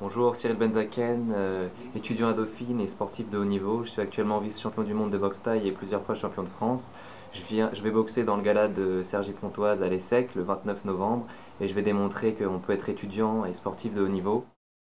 Bonjour, Cyril Benzaken, euh, étudiant à Dauphine et sportif de haut niveau. Je suis actuellement vice-champion du monde de boxe taille et plusieurs fois champion de France. Je, viens, je vais boxer dans le gala de Sergi Pontoise à l'ESSEC le 29 novembre et je vais démontrer qu'on peut être étudiant et sportif de haut niveau.